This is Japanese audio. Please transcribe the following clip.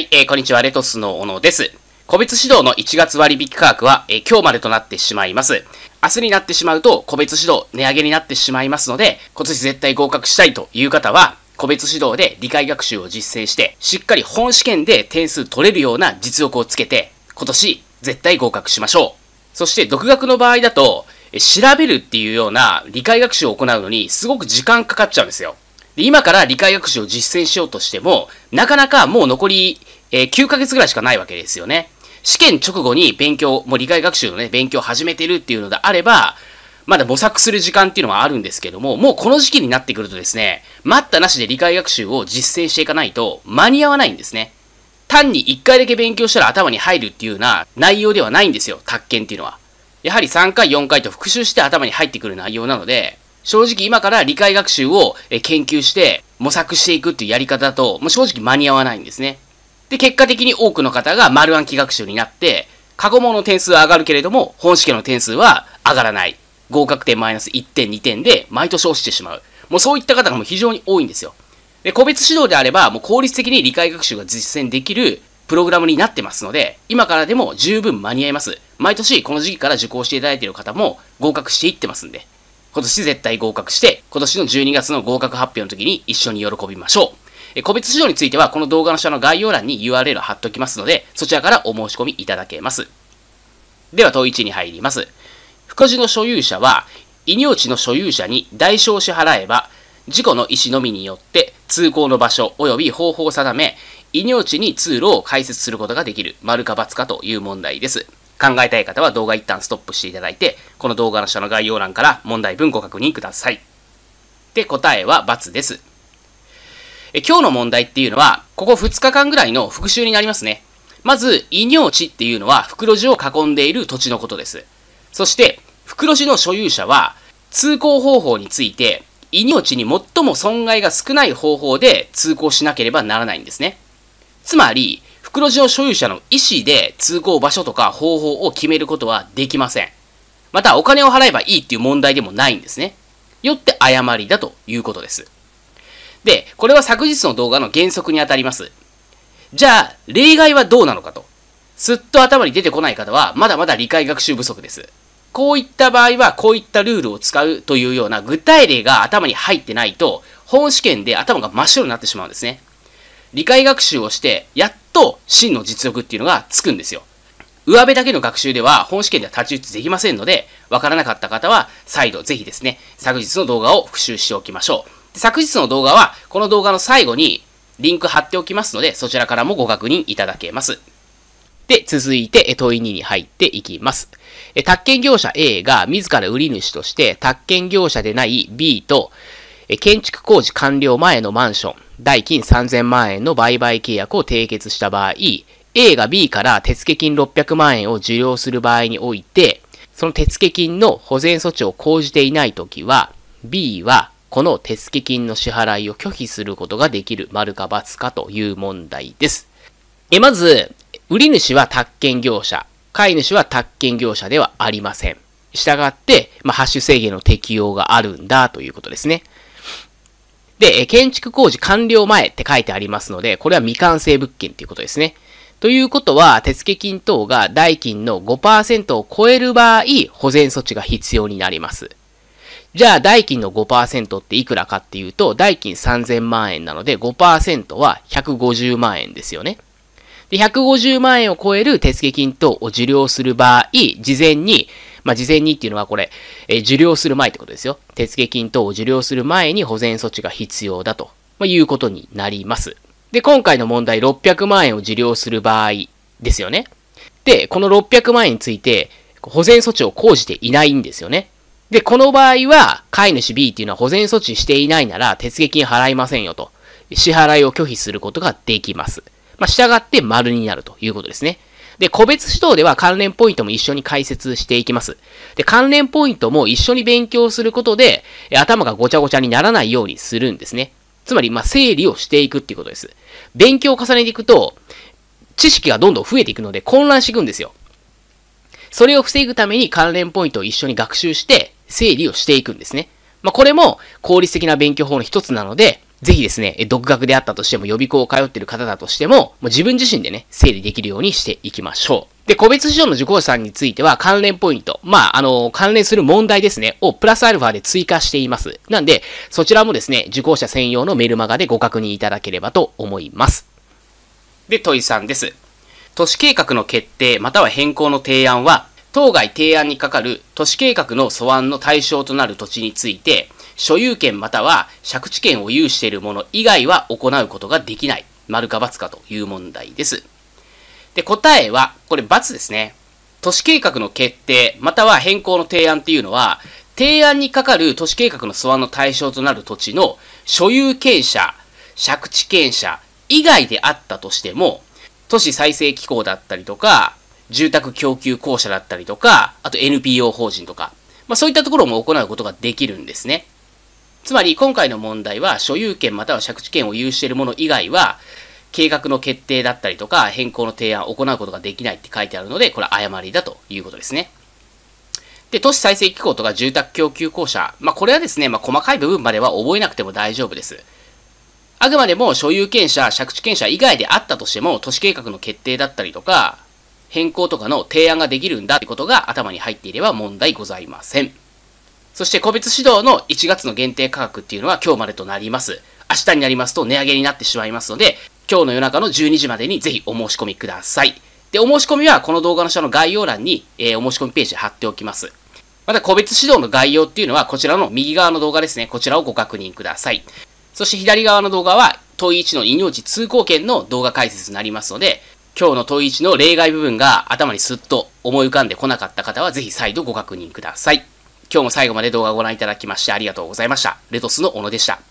はい、えー、こんにちは、レトスの小野です。個別指導の1月割引価格は、えー、今日までとなってしまいます。明日になってしまうと、個別指導値上げになってしまいますので、今年絶対合格したいという方は、個別指導で理解学習を実践して、しっかり本試験で点数取れるような実力をつけて、今年絶対合格しましょう。そして独学の場合だと、調べるっていうような理解学習を行うのにすごく時間かかっちゃうんですよ。で今から理解学習を実践しようとしても、なかなかもう残り、えー、9ヶ月ぐらいしかないわけですよね。試験直後に勉強、もう理解学習のね、勉強を始めてるっていうのであれば、まだ模索する時間っていうのはあるんですけども、もうこの時期になってくるとですね、待ったなしで理解学習を実践していかないと間に合わないんですね。単に1回だけ勉強したら頭に入るっていうような内容ではないんですよ、宅建っていうのは。やはり3回、4回と復習して頭に入ってくる内容なので、正直今から理解学習を研究して模索していくっていうやり方だと、もう正直間に合わないんですね。で、結果的に多くの方が丸暗記学習になって、過去問の点数は上がるけれども、本試験の点数は上がらない。合格点マイナス1点、2点で毎年落ちてしまう。もうそういった方がもう非常に多いんですよ。で、個別指導であれば、もう効率的に理解学習が実践できるプログラムになってますので、今からでも十分間に合います。毎年この時期から受講していただいている方も合格していってますんで、今年絶対合格して、今年の12月の合格発表の時に一緒に喜びましょう。え個別指導については、この動画の下の概要欄に URL を貼っておきますので、そちらからお申し込みいただけます。では、問1に入ります。福祉の所有者は、医療地の所有者に代償を支払えば、事故の意思のみによって通行の場所及び方法を定め、医療地に通路を開設することができる、丸か×かという問題です。考えたい方は動画一旦ストップしていただいて、この動画の下の概要欄から問題文ご確認ください。で、答えは×です。え今日の問題っていうのは、ここ2日間ぐらいの復習になりますね。まず、異尿地っていうのは、袋地を囲んでいる土地のことです。そして、袋地の所有者は、通行方法について、異尿地に最も損害が少ない方法で通行しなければならないんですね。つまり、袋地の所有者の意思で通行場所とか方法を決めることはできません。また、お金を払えばいいっていう問題でもないんですね。よって誤りだということです。で、これは昨日の動画の原則にあたります。じゃあ、例外はどうなのかと。すっと頭に出てこない方は、まだまだ理解学習不足です。こういった場合は、こういったルールを使うというような具体例が頭に入ってないと、本試験で頭が真っ白になってしまうんですね。理解学習をして、やっと真の実力っていうのがつくんですよ。上辺だけの学習では本試験では太刀打ちできませんので、わからなかった方は再度ぜひですね、昨日の動画を復習しておきましょう。昨日の動画は、この動画の最後にリンク貼っておきますので、そちらからもご確認いただけます。で、続いて問い2に入っていきます。宅建業者 A が自ら売り主として宅建業者でない B と建築工事完了前のマンション、代金3000万円の売買契約を締結した場合、A が B から手付金600万円を受領する場合において、その手付金の保全措置を講じていないときは、B はこの手付金の支払いを拒否することができる丸か×かという問題です。え、まず、売り主は宅建業者、買い主は宅建業者ではありません。したがって、まあ、ハッシュ制限の適用があるんだということですね。で、建築工事完了前って書いてありますので、これは未完成物件ということですね。ということは、手付金等が代金の5%を超える場合、保全措置が必要になります。じゃあ、代金の5%っていくらかっていうと、代金3000万円なので5%は150万円ですよね。で、150万円を超える手付金等を受領する場合、事前に、まあ、事前にっていうのはこれ、え受領する前ってことですよ。手付金等を受領する前に保全措置が必要だと、まあ、いうことになります。で、今回の問題600万円を受領する場合ですよね。で、この600万円について、保全措置を講じていないんですよね。で、この場合は、飼い主 B っていうのは保全措置していないなら、手付金払いませんよと。支払いを拒否することができます。まあ、従って丸になるということですね。で、個別指導では関連ポイントも一緒に解説していきます。で、関連ポイントも一緒に勉強することで、頭がごちゃごちゃにならないようにするんですね。つまり、ま整理をしていくっていうことです。勉強を重ねていくと、知識がどんどん増えていくので混乱していくんですよ。それを防ぐために関連ポイントを一緒に学習して、整理をしていくんですね。まあ、これも効率的な勉強法の一つなので、ぜひですね、独学であったとしても予備校を通っている方だとしても、もう自分自身でね、整理できるようにしていきましょう。で、個別指導の受講者さんについては関連ポイント、まあ、あの、関連する問題ですね、をプラスアルファで追加しています。なんで、そちらもですね、受講者専用のメルマガでご確認いただければと思います。で、問い3です。都市計画の決定または変更の提案は、当該提案にかかる都市計画の素案の対象となる土地について、所有権または借地権を有しているもの以外は行うことができない。丸か×かという問題です。で、答えは、これ×ですね。都市計画の決定、または変更の提案っていうのは、提案にかかる都市計画の素案の対象となる土地の所有権者、借地権者以外であったとしても、都市再生機構だったりとか、住宅供給公社だったりとか、あと NPO 法人とか、まあそういったところも行うことができるんですね。つまり今回の問題は所有権または借地権を有しているもの以外は計画の決定だったりとか変更の提案を行うことができないって書いてあるのでこれは誤りだということですね。で、都市再生機構とか住宅供給公社、まあこれはですね、まあ細かい部分までは覚えなくても大丈夫です。あくまでも所有権者、借地権者以外であったとしても都市計画の決定だったりとか変更とかの提案ができるんだってことが頭に入っていれば問題ございません。そして個別指導の1月の限定価格っていうのは今日までとなります。明日になりますと値上げになってしまいますので、今日の夜中の12時までにぜひお申し込みください。で、お申し込みはこの動画の下の概要欄に、えー、お申し込みページ貼っておきます。また個別指導の概要っていうのはこちらの右側の動画ですね。こちらをご確認ください。そして左側の動画は問い1の命通行権の動画解説になりますので、今日の問い1の例外部分が頭にスッと思い浮かんでこなかった方はぜひ再度ご確認ください。今日も最後まで動画をご覧いただきましてありがとうございました。レトスの小野でした。